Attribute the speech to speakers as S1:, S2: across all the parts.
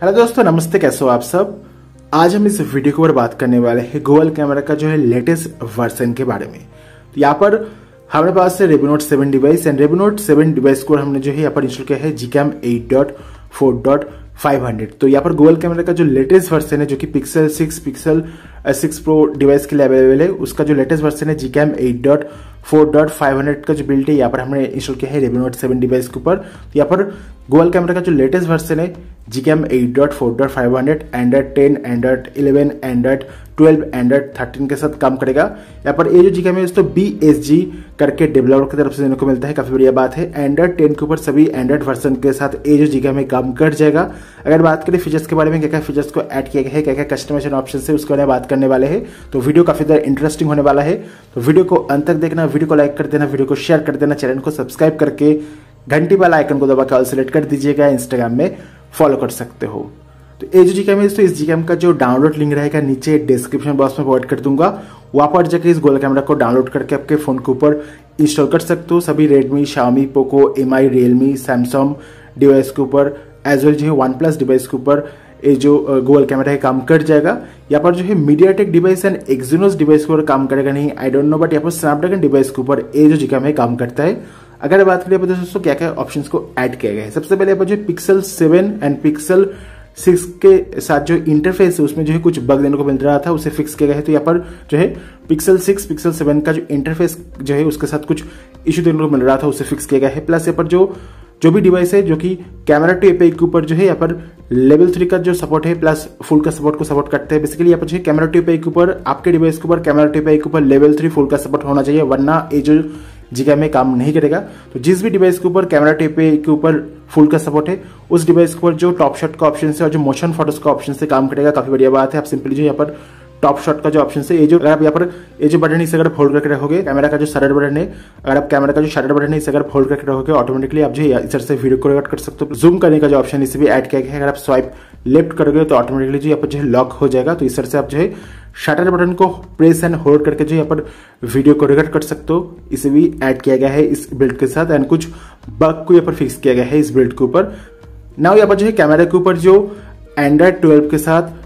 S1: Hello दोस्तों, नमस्ते, कैसे हो आप सब? आज हम इस वीडियो के ऊपर बात करने वाले हैं गूगल कैमरा का जो है लेटेस्ट वर्जन के बारे में। तो यहाँ पर हमारे पास है रेबोनोट सेवन डिवाइस एंड रेबोनोट सेवन डिवाइस को हमने जो है यहाँ पर इंस्टॉल किया है G cam eight dot four dot five hundred तो यहाँ पर गूगल कैमरा का जो लेटेस्ट वर्जन है, जो कि पिक्सल 6 पिक्सल 6 प्रो डिवाइस के लिए अवेलेबल है, उसका जो लेटेस्ट वर्जन है G cam eight dot four dot five hundred का जो बिल्ट है, यहाँ पर हमने इंस्टॉल किया है रेबोनोट सेवन डिवाइस के ऊपर। तो यहाँ पर गूगल कैमरा का जो लेटेस्ट वर्जन है G cam eight dot four dot five hundred Android ten Android eleven Android twelve Android thirteen के साथ काम करेगा। यहाँ पर ये जो जी कैम है तो बी एस जी करके डेवलपर की तरफ़ से देने को मिलता है, काफ़ी बढ़िया बात है। एंड्रॉइड टेन के ऊपर सभी एंड्रॉइड वर्जन के साथ ये जो जी कैम काम कर जाएगा। अगर बात करें फीचर्स के बारे में क्या क्या फीचर्स को ऐड किया गया है क्या क्या कस्टमाइजेशन ऑप्शन है, उसके बारे में बात करने वाले हैं। तो वीडियो काफ़ी ज़्यादा इंटरेस्टिंग होने वाला है। तो वीडियो को अंत तक देखना वीडियो को लाइक कर देना वीडियो को शेयर कर देना चैनल को सब्सक्राइब करके घंटी वाला आइकन को दबाकर सेलेक्ट कर दीजिएगा इंस्टाग्राम में फॉलो कर सकते हो। तो ए जो जी कैम है तो इस जी कैम का जो डाउनलोड लिंक रहेगा नीचे डिस्क्रिप्शन बॉक्स में प्रोवाइड कर दूँगा। वहाँ पर जाकर इस गोल कैमरा को डाउनलोड करके आपके फ़ोन के ऊपर इंस्टॉल कर सकते हो। सभी Redmi Xiaomi Poco M I Realme Samsung device के ऊपर एज वेल जो है वन प्लस डिवाइस के ऊपर ये जो गूगल कैमरा है, काम कर जाएगा। यहाँ पर जो है MediaTek device and Exynos device के ऊपर काम करेगा नहीं आई डोंट नो बट यहाँ पर स्नैपड्रैगन डिवाइस के ऊपर ये जो जी है, काम करता है। अगर बात करें दोस्तों क्या क्या ऑप्शंस को ऐड किया गया है? सबसे पहले यहाँ पर जो Pixel seven and Pixel six के साथ जो इंटरफेस है, उसमें जो है कुछ बग देने को मिल रहा था, उसे फिक्स किया गया है। तो यहाँ पर जो है पिक्सल सिक्स पिक्सल सेवन का जो इंटरफेस जो है, उसके साथ कुछ इश्यू देने को मिल रहा था, उसे फिक्स किया गया है। प्लस यहाँ पर जो जो भी डिवाइस है, जो कि कैमरा टू एपीआई के ऊपर जो है यहाँ पर लेवल थ्री का जो सपोर्ट है प्लस फुल का सपोर्ट को सपोर्ट करते हैं। बेसिकली यहाँ पर जो है कैमरा टू एपीआई के ऊपर, आपके डिवाइस के ऊपर कैमरा टू एपीआई के ऊपर लेवल थ्री फुल का सपोर्ट होना चाहिए, वरना ये जो जीका में काम नहीं करेगा। तो जिस भी डिवाइस के ऊपर कैमरा टेप के ऊपर फुल का सपोर्ट है, उस डिवाइस के ऊपर जो टॉप शॉट का ऑप्शन है और जो मोशन फ़ोटोज़ का ऑप्शन से काम करेगा, काफ़ी बढ़िया बात है। आप सिंपली जो यहाँ पर टॉप शॉट का जो ऑप्शन है ये जो अगर आप यहाँ पर, ये जो बटन इसे अगर फोल्ड करके रखोगे कैमरा का जो शटर बटन है, अगर आप कैमरा का जो शटर बटन है इसे अगर फोल्ड करके रखोगे ऑटोमेटिकली आप जो इधर से वीडियो को रिकॉर्ड कर सकते हो। जूम करने का जो ऑप्शन इसे भी ऐड किया गया है, अगर आप स्वाइप लेफ़्ट करोगे तो ऑटोमेटिकली जो यहाँ पर जो है लॉक हो जाएगा तो इस तरह से आप जो है शटर बटन को प्रेस एंड होल्ड करके जो यहाँ पर वीडियो को रिकॉर्ड कर सकते हो। इसे भी ऐड किया गया है इस बिल्ड के साथ एंड कुछ बग को यहाँ पर फिक्स किया गया है इस बिल्ड के ऊपर। नाउ यहाँ पर जो है कैमरा के ऊपर जो एंड्रॉइड ट्वेल्व के साथ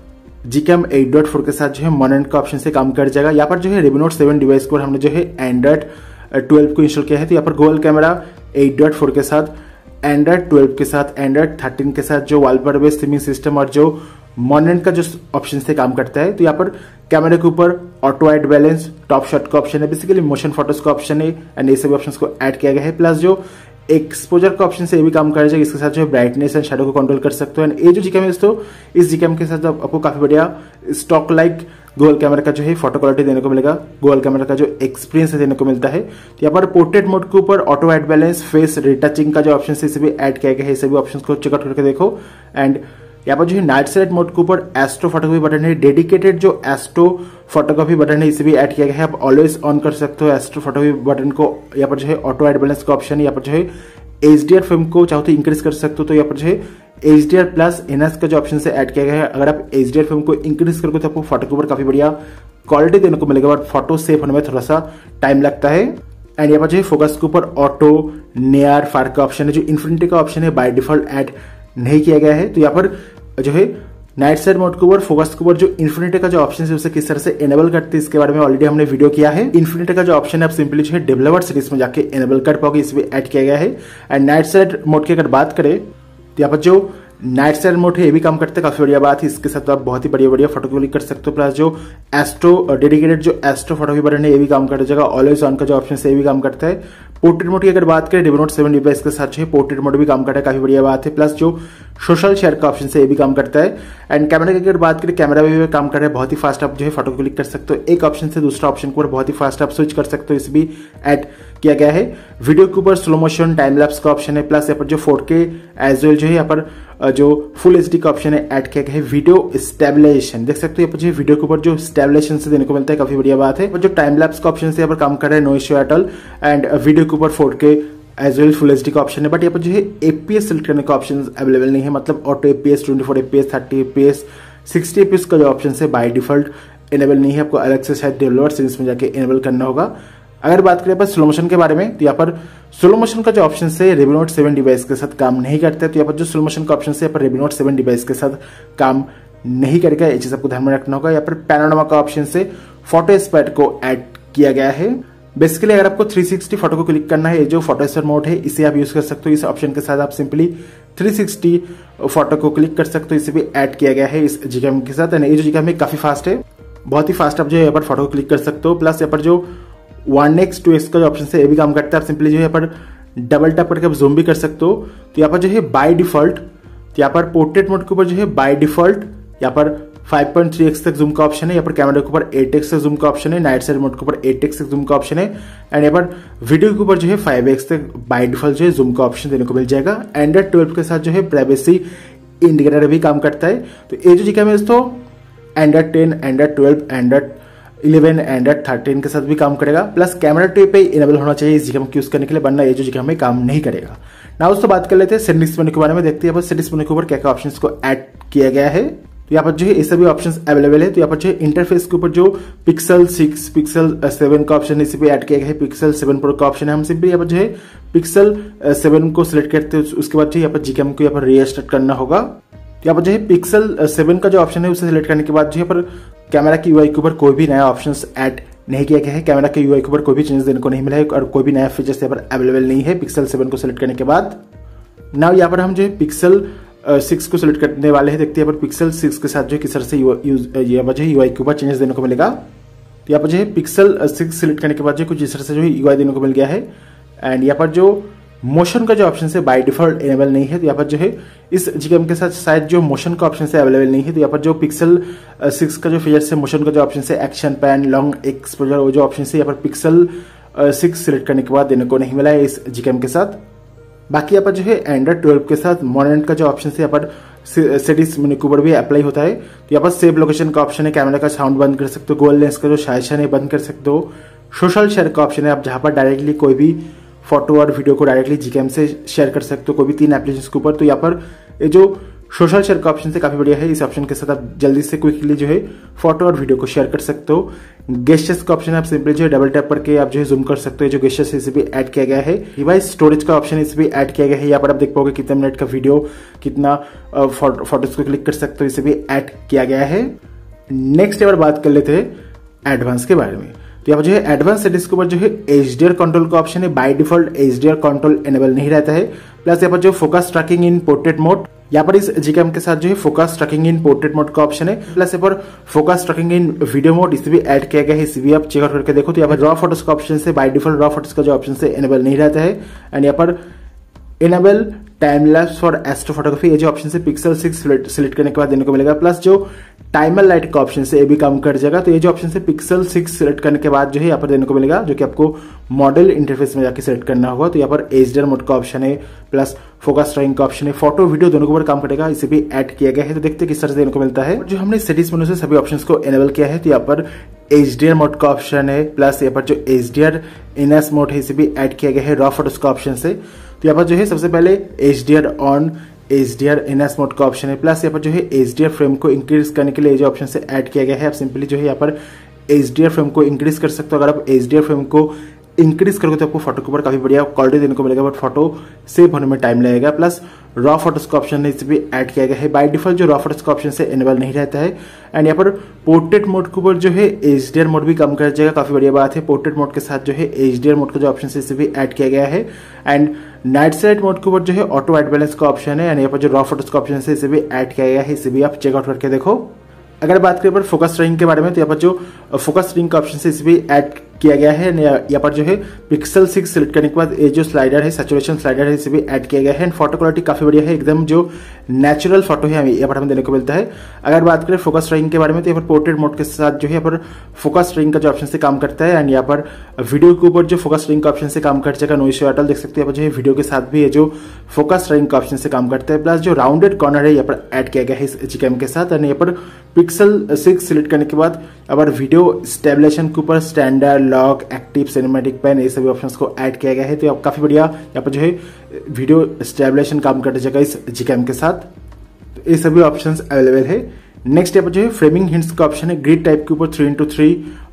S1: जीकेम एट डॉट फोर के साथ जो है मोनेंट का ऑप्शन से काम कर जाएगा। यहाँ पर जो है रेबोनोट सेवन डिवाइस को हमने जो है एंड्रॉइड ट्वेल्व को इंस्टॉल किया है। तो यहाँ पर गोल कैमरा एट डॉट फोर के साथ एंड्रॉइड ट्वेल्व के साथ एंड्रॉइड थर्टीन के साथ जो वॉलपेपर बेस्ड स्ट्रीमिंग सिस्टम और जो मॉनेंट का जो ऑप्शन से काम करता है। तो यहाँ पर कैमरे के ऊपर auto add balance top shot का ऑप्शन है। बेसिकली मोशन फ़ोटोज़ का ऑप्शन है एंड ये सभी ऑप्शन को ऐड किया गया है। प्लस जो एक्सपोजर का ऑप्शन से भी काम कर जाएगा इसके साथ जो है ब्राइटनेस एंड शेडो को कंट्रोल कर सकते हो। एंड ये जो जीकेम है दोस्तों इस जीकेम के साथ आपको काफ़ी बढ़िया स्टॉक लाइक गूगल कैमरा का जो है फ़ोटो क्वालिटी देने को मिलेगा गूगल कैमरा का जो एक्सपीरियंस है देने को मिलता है। तो यहाँ पर पोर्ट्रेट मोड के ऊपर auto add balance face retouching का जो ऑप्शन है इसे भी ऐड किया गया है, इसे भी ऑप्शन को चेकआउट करके देखो। एंड यहाँ पर जो है नाइट साइड मोड के ऊपर एस्ट्रो फोटोग्राफी बटन है। डेडिकेटेड जो एस्ट्रो फोटोग्राफी बटन है, इसे भी ऐड किया गया है। आप ऑलवेज ऑन कर सकते हो एस्ट्रो फोटोग्राफी बटन को। यहाँ पर जो है ऑटो एड बैलेंस का ऑप्शन यहाँ पर जो है एच डी आर फ़िल्म को चाहो तो इंक्रीज कर सकते हो। तो यहाँ पर जो है H D R plus NS का जो ऑप्शन से ऐड किया गया है। अगर आप एच डी आर फ़िल्म को इंक्रीज करोगे तो आपको फ़ोटो के ऊपर काफ़ी बढ़िया क्वालिटी देने को मिलेगा बट फ़ोटो सेव होने में थोड़ा सा टाइम लगता है। एंड यहाँ पर जो है फोकस के ऊपर ऑटो नेयर फार का ऑप्शन है, जो इन्फिनिटी का ऑप्शन है बाय डिफ़ॉल्ट ऐड नहीं किया गया है। तो यहाँ पर जो है नाइट साइड मोड के ऊपर फोकस के ऊपर जो इन्फिनिटी का जो ऑप्शन है, उसे किस तरह से एनेबल करते हैं, इसके बारे में ऑलरेडी हमने वीडियो किया है। इन्फिनिटी का जो ऑप्शन है, आप सिंपली जो है डेवलपर सीरीज़ में जाके एनेबल कर पाओगे इसमें ऐड किया गया है। एंड नाइट साइड मोड की अगर बात करें तो यहाँ पर जो नाइट साइड मोड है, ये भी काम करते हैं, काफ़ी बढ़िया बात है। इसके साथ आप बहुत ही बढ़िया बढ़िया फ़ोटो क्लिक कर सकते हो प्लस जो एस्ट्रो डेडिकेटेड जो एस्ट्रो फ़ोटो बटन है, ये भी काम कर जाएगा। ऑलवेज ऑन का जो ऑप्शन है, ये भी काम करता है। पोर्ट्रेट मोड की अगर बात करें डिवोट सेवन डिवाइस के साथ जो है, पोर्ट्रेट मोड भी काम करता है, काफ़ी बढ़िया बात है। प्लस जो सोशल शेयर का ऑप्शन है ये भी काम करता है। एंड कैमरा की अगर बात करें कैमरा भी काम कर रहा है, बहुत ही फास्ट आप जो है फ़ोटो क्लिक कर सकते हो। एक ऑप्शन से दूसरा ऑप्शन को बहुत ही फास्ट आप स्विच कर सकते हो, इस भी एड किया गया है। वीडियो के ऊपर स्लो मोशन टाइम लैप्स का ऑप्शन है प्लस यहाँ पर जो फोर के एज वेल जो है, यहाँ पर जो फुल एचडी का ऑप्शन है ऐड किया गया है। वीडियो स्टेबलाइजेशन देख सकते हो, यहाँ पर जो वीडियो के ऊपर जो स्टेबलाइजेशन से देने को मिलता है, काफ़ी बढ़िया बात है। जो टाइम लैप्स का ऑप्शन से यहाँ पर काम कर रहा है no issue at all and video के ऊपर four K as well full H का ऑप्शन है। बट यहाँ पर जो है एपीएस सेलेक्ट करने का ऑप्शन अवेलेबल नहीं है। मतलब auto FPS twenty four FPS thirty FPS sixty FPS का जो ऑप्शन है बाय डिफ़ॉल्ट इनेबल नहीं है। आपको अलग से शायद डेवलपर सीरीज़ में जाके इनेबल करना होगा। अगर बात करें पर स्लो मोशन के बारे में तो यहाँ पर स्लो मोशन का जो ऑप्शन है रेबिनोट सेवन डिवाइस के साथ काम नहीं करता है तो यहाँ पर जो स्लो मोशन का ऑप्शन है यहाँ पर रेबिनोट सेवन डिवाइस के साथ काम नहीं करेगा, ये चीज़ आपको ध्यान में रखना होगा। यहाँ पर पैनोरमा का ऑप्शन से फ़ोटो स्पैट को ऐड किया गया है। बेसिकली अगर आपको 360 फ़ोटो को क्लिक करना है, ये जो फ़ोटो स्पैट मोड है, इसे आप यूज़ कर सकते हो। इस ऑप्शन के साथ आप सिंपली 360 फ़ोटो को क्लिक कर सकते हो। इसे भी ऐड किया गया है इस जीकेम के साथ। ये जो जीकेम है, काफ़ी फास्ट है। बहुत ही फास्ट आप जो है यहाँ पर फ़ोटो को क्लिक कर सकते हो। प्लस यहाँ पर जो वन एक्स टू एक्स का जो ऑप्शन है ये भी काम करता है, आप सिंपली जो है यहाँ पर डबल टैप करके आप जूम भी कर सकते हो। तो यहाँ पर जो है बाय डिफ़ॉल्ट तो यहाँ पर पोर्ट्रेट मोड के ऊपर जो है बाय डिफ़ॉल्ट यहाँ पर 5.3x तक जूम का ऑप्शन है। यहाँ पर कैमरा के ऊपर 8x तक जूम का ऑप्शन है नाइट साइड मोड के ऊपर 8x तक जूम का ऑप्शन है। एंड यहाँ पर वीडियो के ऊपर जो है 5x तक बाय डिफ़ॉल्ट जो है जूम का ऑप्शन देने को मिल जाएगा। एंड्रॉइड ट्वेल्व के साथ जो है प्राइवेसी इंडिकेटर भी काम करता है। तो ये जो जी दोस्तों Android ten Android twelve Android eleven Android thirteen के साथ भी काम करेगा। प्लस कैमरा टू पे इनेबल होना चाहिए इस जीकेम यूज़ करने के लिए बनना ये जो जीकेम में काम नहीं करेगा। ना उसको बात कर लेते हैं सेटिंग्स के बारे में, देखते हैं सेटिंग्स मेनू के ऊपर क्या क्या ऑप्शन को ऐड किया गया है। तो यहाँ पर जो है, ये सभी ऑप्शन अवेलेबल है। तो यहाँ पर जो है इंटरफेस के ऊपर जो पिक्सल सिक्स पिक्सल सेवन का ऑप्शन इसी पे ऐड किया गया है। पिक्सल सेवन प्रो का ऑप्शन है। हम सिंपली यहाँ पर जो है पिक्सल सेवन को सिलेक्ट करते हैं। उसके बाद जो यहाँ पर जीकेम को यहाँ पर रीस्टार्ट करना होगा। तो यहाँ पर जो है पिक्सल सेवन का जो ऑप्शन है, उसे सिलेक्ट करने के बाद जो है पर कैमरा की यूआई के ऊपर कोई भी नया ऑप्शन ऐड नहीं किया गया है। कैमरा के यूआई के ऊपर कोई भी चेंज देने को नहीं मिला है और कोई भी नया फीचर्स यहाँ पर अवेलेबल नहीं है। पिक्सल सेवन को सिलेक्ट करने के बाद। नाउ यहाँ पर हम जो है पिक्सल सिक्स को सिलेक्ट करने वाले हैं। देखते हैं पर पिक्सल सिक्स के साथ जो किस तरह से ये वजह यूआई के ऊपर चेंजेस देने को मिलेगा। तो यहाँ पर जो है पिक्सल सिक्स सिलेक्ट करने के बाद जो कुछ इस तरह से जो है यूआई देने को मिल गया है। एंड यहाँ पर जो मोशन का जो ऑप्शन है बाय डिफ़ॉल्ट इनेबल नहीं है तो यहाँ पर जो है, इस जीकेम के साथ शायद जो मोशन का ऑप्शन है अवेलेबल नहीं है तो यहाँ पर जो पिक्सल सिक्स का जो फीचर है मोशन का जो ऑप्शन है एक्शन पैन लॉन्ग एक्सपोजर वो जो ऑप्शन है यहाँ पर पिक्सल सिक्स सिलेक्ट करने के बाद देने को नहीं मिला है इस जीकेम के साथ। बाकी यहाँ पर जो है एंड्रॉइड ट्वेल्व के साथ मॉनिटर का जो ऑप्शन है यहाँ पर सेटिंग्स मेनू भी अप्लाई होता है। तो यहाँ पर सेव लोकेशन का ऑप्शन है कैमरा का साउंड बंद कर सकते हो गोल लेंस का जो शायशन है, बंद कर सकते हो। सोशल शेयर का ऑप्शन है, आप जहाँ पर डायरेक्टली कोई भी फ़ोटो और वीडियो को डायरेक्टली जीकेम से शेयर कर सकते हो, कोई भी तीन एप्लीकेशन के ऊपर। तो यहाँ पर ये जो सोशल शेयर का ऑप्शन से काफ़ी बढ़िया है। इस ऑप्शन के साथ आप जल्दी से क्विकली जो है फ़ोटो और वीडियो को शेयर कर सकते हो। गेस्टर्स का ऑप्शन आप सिंपली जो है डबल टैप करके आप जो है जूम कर सकते हो। जो गेस्टर्स इसे भी ऐड किया गया है। डिवाइस स्टोरेज का ऑप्शन इसे भी ऐड किया गया है। यहाँ पर आप देख पाओगे कितने मिनट का वीडियो कितना फ़ोटोज़ को क्लिक कर सकते हो। इसे भी ऐड किया गया है। नेक्स्ट अगर बात कर लेते हैं एडवांस के बारे में। तो यहाँ पर जो है एडवांस सेटिंग्स के ऊपर जो है एचडीआर कंट्रोल का ऑप्शन है। By default H control enable नहीं रहता है। प्लस यहाँ पर जो focus tracking in portrait mode यहाँ पर इस जीकेम के साथ जो है focus tracking in portrait mode का ऑप्शन है। प्लस यहाँ पर focus tracking in video mode इसे भी ऐड किया गया है। इसे भी आप चेकआउट करके देखो। तो यहाँ पर रॉ फ़ोटोज़ का ऑप्शन से बाय डिफ़ॉल्ट रॉ फ़ोटोज़ का जो ऑप्शन से एनेबल नहीं रहता है। एंड यहाँ पर enable time lapse for astrophotography ये जो ऑप्शन से पिक्सल सिक्स सिलेक्ट करने के बाद देने को मिलेगा प्लस जो टाइमर लाइट का ऑप्शन से ये भी काम कर जाएगा तो ये जो ऑप्शन से पिक्सल सिक्स सिलेक्ट करने के बाद जो है यहाँ पर देने को मिलेगा, जो कि आपको मॉडल इंटरफेस में जाकर सिलेक्ट करना होगा तो यहाँ पर एच मोड का ऑप्शन है प्लस फोकस ड्राइंग का ऑप्शन है फ़ोटो वीडियो दोनों के ऊपर काम करेगा, इसे भी ऐड किया गया है तो देखते किस तरह से देने को मिलता है। जो हमने सेटिंग्स मेनू से सभी ऑप्शन को एनेबल किया है तो यहाँ पर एच डी आर मोड का ऑप्शन है प्लस यहाँ पर जो H D R NS mode है, इसे भी ऐड किया गया है रॉ फोटोस का ऑप्शन से। तो यहाँ पर जो है सबसे पहले H D R on H D R N S mode का ऑप्शन है। प्लस यहाँ पर जो है एच डी आर फ्रेम को इंक्रीज करने के लिए जो ऑप्शन से ऐड किया गया है। आप सिंपली जो है यहाँ पर एच डी आर फ्रेम को इंक्रीज कर सकते हो। अगर आप एच डी आर फ्रेम को इंक्रीज करोगे तो आपको फ़ोटो के ऊपर काफ़ी बढ़िया क्वालिटी देने को मिलेगा। बट फ़ोटो सेव होने में टाइम लगेगा। प्लस रॉ फ़ोटोज़ का ऑप्शन इसे भी ऐड किया गया है। बाय डिफ़ॉल्ट जो रॉ फ़ोटोज़ का ऑप्शन से एनेबल नहीं रहता है। एंड यहाँ पर पोर्ट्रेट मोड के ऊपर जो है एच डी आर मोड भी कम कर जाएगा। काफ़ी बढ़िया बात है। पोर्ट्रेट मोड के साथ जो है एच डी आर मोड का जो ऑप्शन है इसे भी ऐड किया गया है। एंड नाइट साइड मोड के ऊपर जो है ऑटो एड बैलेंस का ऑप्शन है, यानी यहाँ पर जो रॉ फ़ोटोज़ का ऑप्शन है, इसे भी ऐड किया गया है, इसे भी आप चेकआउट करके देखो। अगर बात करें पर फोकस रिंग के बारे में तो यहाँ पर जो फोकस रिंग का ऑप्शन है, इसे भी ऐड किया गया है। यहाँ पर जो है पिक्सल सिक्स सिलेक्ट करने के बाद ये जो स्लाइडर है सेचुरेशन स्लाइडर है, इसे भी ऐड किया गया है। एंड फ़ोटो क्वालिटी काफ़ी बढ़िया है। एकदम जो नेचुरल फ़ोटो है, यहाँ पर हमें देने को मिलता है। अगर बात करें फोकस ड्राइंग के बारे में तो यहाँ पर पोर्ट्रेट मोड के साथ जो है, यहाँ पर फोकस ड्राइंग का जो ऑप्शन से काम करता है। एंड यहाँ पर वीडियो के ऊपर जो फोकस ड्राइंग का ऑप्शन से काम कर जाएगा नो इश्यू अटल देख सकते हैं जो है वीडियो के साथ भी ये जो फोकस ड्राइंग का ऑप्शन से काम करता है। प्लस जो राउंडेड कॉर्नर है, यहाँ पर ऐड किया गया है इस जीकेम के साथ। एंड यहाँ पर पिक्सल सिक्स सिलेक्ट करने के बाद अगर वीडियो स्टेबलेशन के ऊपर standard lock active cinematic pan ये सभी ऑप्शंस को ऐड किया गया है। तो काफ़ी बढ़िया यहाँ पर जो है वीडियो स्टेबलेशन काम कर जाएगा इस जीकेम के साथ। तो ये सभी ऑप्शंस अवेलेबल है। नेक्स्ट यहाँ पर जो है फ्रेमिंग हिंट्स का ऑप्शन है। ग्रिड टाइप के ऊपर three into three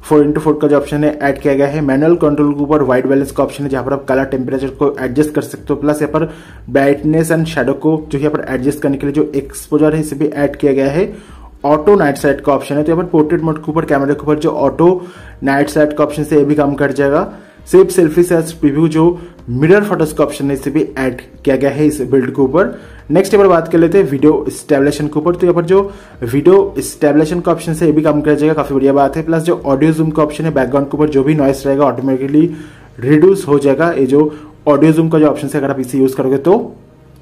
S1: four into four का जो ऑप्शन है ऐड किया गया है। मैनुअल कंट्रोल के ऊपर व्हाइट बैलेंस का ऑप्शन है, जहाँ पर आप कलर टेम्परेचर को एडजस्ट कर सकते हो। प्लस यहाँ पर ब्राइटनेस एंड शेडो को जो यहाँ पर एडजस्ट करने के लिए जो एक्सपोजर है, इसे भी ऐड किया गया है। ऑटो नाइट साइड का ऑप्शन है। तो यहाँ पर पोर्ट्रेट मोड के ऊपर कैमरे के ऊपर जो ऑटो नाइट साइड का ऑप्शन से ये भी काम कर जाएगा। सेव सेल्फी सेल्स प्रीव्यू जो मिरर फ़ोटोज़ का ऑप्शन है, इसे भी ऐड किया गया है इस बिल्ड के ऊपर। नेक्स्ट यहाँ पर बात कर लेते हैं वीडियो स्टेबलेशन के ऊपर। तो यहाँ पर जो वीडियो स्टेबलेशन का ऑप्शन से ये भी काम कर जाएगा। काफ़ी बढ़िया बात है। प्लस जो ऑडियो जूम का ऑप्शन है बैकग्राउंड के ऊपर जो भी नॉइस रहेगा ऑटोमेटिकली रिड्यूस हो जाएगा। ये जो ऑडियो जूम का जो ऑप्शन है अगर आप इसे यूज़ करोगे तो।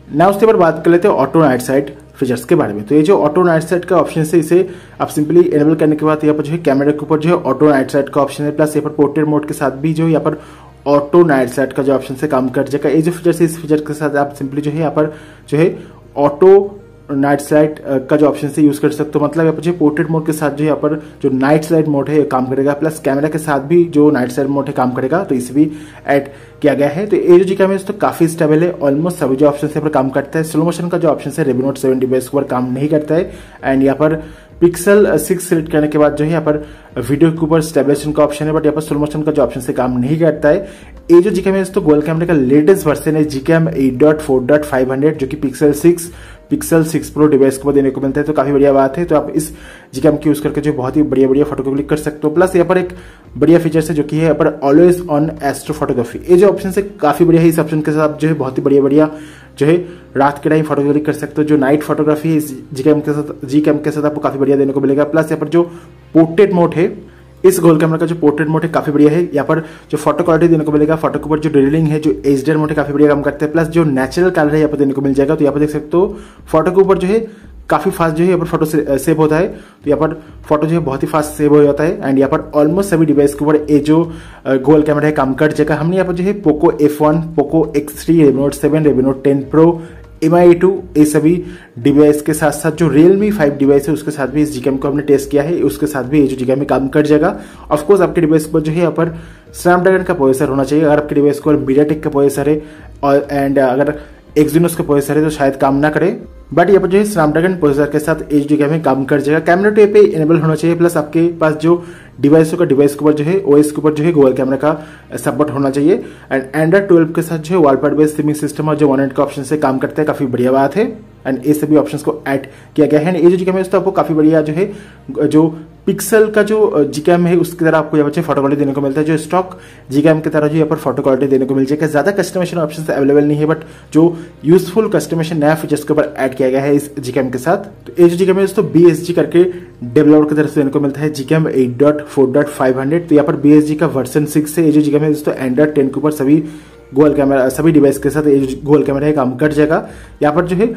S1: ना उसके बाद बात कर लेते हैं ऑटो नाइट साइड फीचर्स के बारे में। तो ये जो ऑटो नाइट साइड का ऑप्शन है, इसे आप सिंपली एनेबल करने के बाद यहाँ पर जो है कैमरा के ऊपर जो है ऑटो नाइट साइड का ऑप्शन है प्लस यहाँ पर पोर्ट्रेट मोड के साथ भी जो यहाँ पर ऑटो नाइट साइड का जो ऑप्शन से काम कर जाएगा। ये जो फीचर है, इस फीचर के साथ आप सिंपली जो है यहाँ पर जो है ऑटो नाइट स्लाइड का जो ऑप्शन से यूज़ कर सकते हो। मतलब यहाँ पर पोर्ट्रेट मोड के साथ जो यहाँ पर जो नाइट स्लाइड मोड है काम करेगा। प्लस कैमरा के साथ भी जो नाइट स्लाइड मोड है, काम करेगा। तो इसे भी ऐड किया गया है। तो ये जो जी कैमरा तो काफ़ी स्टेबल है। ऑलमोस्ट सभी जो ऑप्शन यहाँ पर काम करता है। स्लो मोशन का जो ऑप्शन है रेबिनोट सेवन डिवाइस पर काम नहीं करता है। एंड यहाँ पर पिक्सल सिक्स सेलेक्ट करने के बाद जो है, यहाँ पर वीडियो के ऊपर स्टेबलेशन का ऑप्शन है। बट यहाँ पर स्लो मोशन का जो ऑप्शन से काम नहीं करता है। ये जो जी कैमरा तो गोल कैमरे का लेटेस्ट वर्सन है। GCam eight dot four dot five hundred जो कि Pixel six Pixel six pro device को देने को मिलता है तो काफ़ी बढ़िया बात है। तो आप इस जी कैम यूज़ करके जो बहुत ही बढ़िया बढ़िया फ़ोटो को क्लिक कर सकते हो। प्लस यहाँ पर एक बढ़िया फीचर है जो कि है, यहाँ पर ऑलवेज ऑन एस्ट्रो फोटोग्राफी ये जो ऑप्शन है काफ़ी बढ़िया है इस ऑप्शन के साथ आप जो है बहुत ही बढ़िया बढ़िया जो है रात के टाइम फ़ोटो क्लिक कर सकते हो। जो नाइट फोटोग्राफी जी कैम के साथ जी कैम के साथ आपको काफ़ी बढ़िया देने को मिलेगा। प्लस यहाँ पर जो पोर्ट्रेट मोड है इस गोल कैमरा का जो पोर्ट्रेट मोड है काफ़ी बढ़िया है। यहाँ पर जो फ़ोटो क्वालिटी देने को मिलेगा फ़ोटो के ऊपर जो ड्रिलिंग है, जो एच डी मोड है काफ़ी बढ़िया काम करते हैं। प्लस जो नेचुरल कलर है, यहाँ पर देने को मिल जाएगा। तो यहाँ पर देख सकते हो फ़ोटो के ऊपर जो है, काफ़ी फास्ट जो है, यहाँ पर फ़ोटो सेव होता है। तो यहाँ पर फ़ोटो जो है, बहुत ही फास्ट सेव हो जाता है। एंड यहाँ पर ऑलमोस्ट सभी डिवाइस के ऊपर ये जो गोल कैमरा है काम कर जाएगा हमने यहाँ पर जो है Poco F one Poco X three Redmi Note seven Redmi Note ten pro M I two ये सभी डिवाइस के साथ साथ जो रियलमी फाइव डिवाइस है, उसके साथ भी इस जीकेम को हमने टेस्ट किया है। उसके साथ भी ये जो जीकेम में काम कर जाएगा। ऑफकोर्स आपके डिवाइस पर जो है, यहाँ पर स्नैपड्रैगन का प्रोसेसर होना चाहिए। अगर आपके डिवाइस को मीडियाटेक का प्रोसेसर है, और एंड अगर एक्जीनोस का प्रोसेसर है तो शायद काम ना करे। बट यहाँ पर जो है स्नैपड्रैगन प्रोसेसर के साथ एच डी में काम कर जाएगा। कैमरा टू पे इनेबल होना चाहिए। प्लस आपके पास जो डिवाइस का डिवाइस के ऊपर जो है ओएस के ऊपर जो है गूगल कैमरा का सपोर्ट होना चाहिए। एंड एंड्रॉइड ट्वेल्व के साथ जो है वॉलपेड बेस्ड सिमिंग सिस्टम और जो वन का ऑप्शन से काम करते हैं, काफ़ी बढ़िया बात है। एंड ये सभी ऑप्शंस को ऐड किया गया है। ये जो तो आपको काफ़ी बढ़िया जो है, जो पिक्सल का जो जीकेम है, उसकी तरह आपको यहाँ पर फ़ोटो क्वालिटी देने को मिलता है, जो स्टॉक जीकेम की तरह जो यहाँ पर फ़ोटो क्वालिटी देने को मिल जाएगा ज़्यादा कस्टमेशन ऑप्शन अवेलेबल नहीं है बट जो यूजफुल कस्टमेशन नया फीचर्स के ऊपर ऐड किया गया है इस जीकेम के साथ तो ये जो जीकेम है तो बी करके डेवलपर की तरफ़ से देने को मिलता है GCam eight dot four dot five hundred तो यहाँ पर बी एस जी का वर्सन सिक्स है, ये जो जीकेम है दोस्तों एंड्रॉइड टेन के ऊपर सभी गूगल कैमरा सभी डिवाइस के साथ ये जो गूगल कैमरा है काम कर जाएगा। यहाँ पर जो है,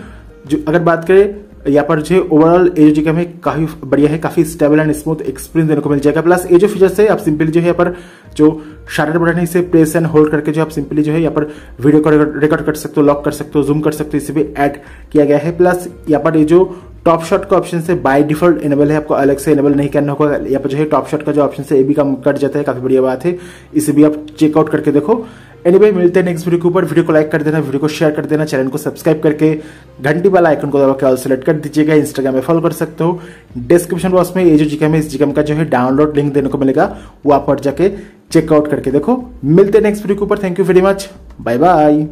S1: जो अगर बात करें यहाँ पर जो ओवरऑल ए जो है काफ़ी बढ़िया है, काफ़ी स्टेबल एंड स्मूथ एक्सपीरियंस देने को मिल जाएगा। प्लस ये जो फीचर्स है, आप सिंपली जो है यहाँ पर जो शटर बटन है, इसे प्रेस एंड होल्ड करके जो आप सिंपली जो है यहाँ पर वीडियो रिकॉर्ड कर सकते हो लॉक कर सकते हो जूम कर सकते हो, इसे भी ऐड किया गया है। प्लस यहाँ पर ये जो टॉप शॉट का ऑप्शन से बाय डिफ़ॉल्ट इनेबल है, आपको अलग से इनेबल नहीं करना होगा। यहाँ पर जो है टॉप शॉट का जो ऑप्शन है, ये भी कम कट जाता है, काफ़ी बढ़िया बात है। इसे भी आप चेकआउट करके देखो। एनीवे anyway, मिलते हैं नेक्स्ट वीडियो के ऊपर। वीडियो को लाइक कर देना वीडियो को शेयर कर देना चैनल को सब्सक्राइब करके घंटी वाला आइकन को दबा के ऑल सेलेक्ट कर दीजिएगा। इंस्टाग्राम में फॉलो कर सकते हो। डिस्क्रिप्शन बॉक्स में ये जो जिकम है इस जिकम का जो है डाउनलोड लिंक देने को मिलेगा वो आप पर जाके चेकआउट करके देखो। मिलते हैं नेक्स्ट वीडियो के ऊपर। Thank you very much bye bye